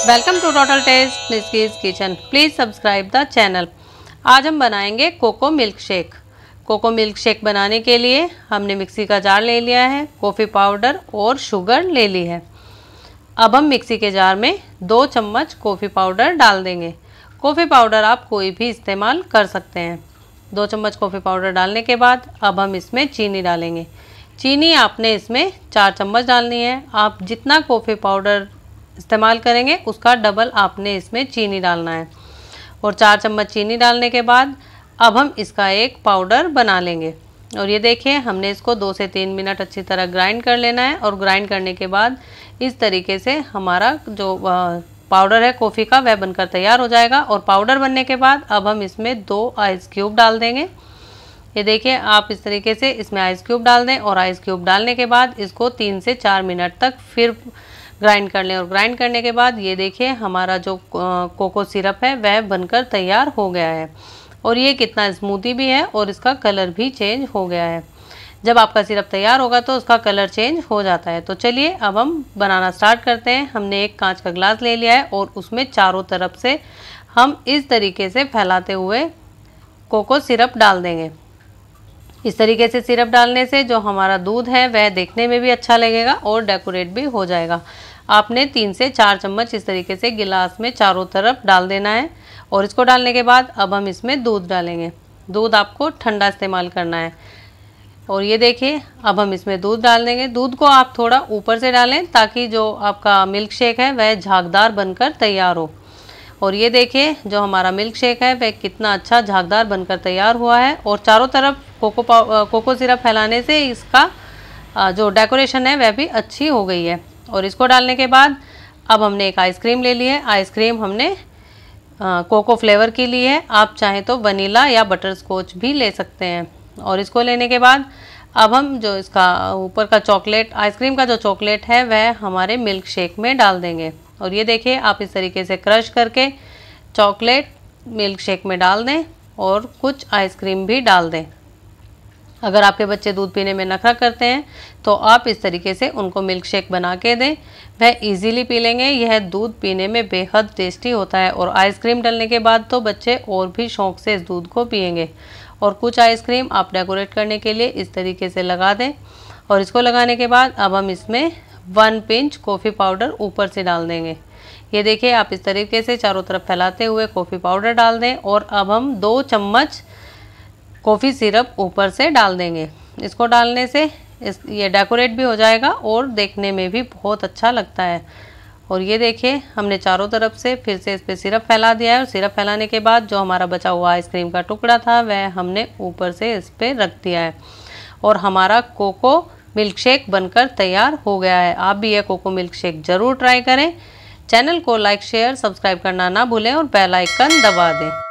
Welcome to total taste निस्कीज kitchen please subscribe the channel आज हम बनाएँगे cocoa milk shake cocoa milk shake बनाने के लिए हमने मिक्सी का जार ले लिया है कॉफ़ी पाउडर और शुगर ले ली है। अब हम मिक्सी के जार में दो चम्मच कॉफ़ी पाउडर डाल देंगे। कॉफ़ी पाउडर आप कोई भी इस्तेमाल कर सकते हैं। दो चम्मच कॉफ़ी पाउडर डालने के बाद अब हम इसमें चीनी डालेंगे। चीनी आपने इसमें चार चम्मच डालनी है। आप जितना कॉफ़ी पाउडर इस्तेमाल करेंगे, उसका डबल आपने इसमें चीनी डालना है। और चार चम्मच चीनी डालने के बाद अब हम इसका एक पाउडर बना लेंगे। और ये देखिए, हमने इसको दो से तीन मिनट अच्छी तरह ग्राइंड कर लेना है। और ग्राइंड करने के बाद इस तरीके से हमारा जो पाउडर है कॉफ़ी का, वह बनकर तैयार हो जाएगा। और पाउडर बनने के बाद अब हम इसमें दो आइस क्यूब डाल देंगे। ये देखिए, आप इस तरीके से इसमें आइस क्यूब डाल दें। और आइस क्यूब डालने के बाद इसको तीन से चार मिनट तक फिर ग्राइंड कर लें। और ग्राइंड करने के बाद ये देखिए हमारा जो कोको सिरप है, वह बनकर तैयार हो गया है। और ये कितना स्मूथी भी है और इसका कलर भी चेंज हो गया है। जब आपका सिरप तैयार होगा तो उसका कलर चेंज हो जाता है। तो चलिए, अब हम बनाना स्टार्ट करते हैं। हमने एक कांच का ग्लास ले लिया है और उसमें चारों तरफ़ से हम इस तरीके से फैलाते हुए कोको सिरप डाल देंगे। इस तरीके से सिरप डालने से जो हमारा दूध है, वह देखने में भी अच्छा लगेगा और डेकोरेट भी हो जाएगा। आपने तीन से चार चम्मच इस तरीके से गिलास में चारों तरफ़ डाल देना है और इसको डालने के बाद अब हम इसमें दूध डालेंगे। दूध आपको ठंडा इस्तेमाल करना है। और ये देखिए, अब हम इसमें दूध डाल देंगे। दूध को आप थोड़ा ऊपर से डालें ताकि जो आपका मिल्क शेक है, वह झागदार बनकर तैयार हो। और ये देखिए, जो हमारा मिल्क शेक है, वह कितना अच्छा झागदार बनकर तैयार हुआ है और चारों तरफ़ कोको कोको सिरप फैलाने से इसका जो डेकोरेशन है वह भी अच्छी हो गई है। और इसको डालने के बाद अब हमने एक आइसक्रीम ले ली है। आइसक्रीम हमने कोको फ्लेवर की ली है। आप चाहें तो वनीला या बटर स्कॉच भी ले सकते हैं। और इसको लेने के बाद अब हम जो इसका, ऊपर का चॉकलेट, आइसक्रीम का जो चॉकलेट है वह हमारे मिल्क शेक में डाल देंगे। और ये देखिए, आप इस तरीके से क्रश करके चॉकलेट मिल्क शेक में डाल दें और कुछ आइसक्रीम भी डाल दें। अगर आपके बच्चे दूध पीने में नखरा करते हैं तो आप इस तरीके से उनको मिल्क शेक बना के दें। वह इजीली पी लेंगे। यह दूध पीने में बेहद टेस्टी होता है और आइसक्रीम डलने के बाद तो बच्चे और भी शौक से इस दूध को पियेंगे। और कुछ आइसक्रीम आप डेकोरेट करने के लिए इस तरीके से लगा दें। और इसको लगाने के बाद अब हम इसमें वन पिंच कॉफ़ी पाउडर ऊपर से डाल देंगे। ये देखिए, आप इस तरीके से चारों तरफ़ फैलाते हुए कॉफ़ी पाउडर डाल दें और अब हम दो चम्मच कॉफ़ी सिरप ऊपर से डाल देंगे। इसको डालने से इस, ये डेकोरेट भी हो जाएगा और देखने में भी बहुत अच्छा लगता है। और ये देखिए, हमने चारों तरफ़ से फिर से इस पर सिरप फैला दिया है और सिरप फैलाने के बाद जो हमारा बचा हुआ आइसक्रीम का टुकड़ा था, वह हमने ऊपर से इस पर रख दिया है। और हमारा कोको मिल्क शेक बनकर तैयार हो गया है। आप भी यह कोको मिल्क शेक ज़रूर ट्राई करें। चैनल को लाइक, शेयर, सब्सक्राइब करना ना भूलें और बेल आइकन दबा दें।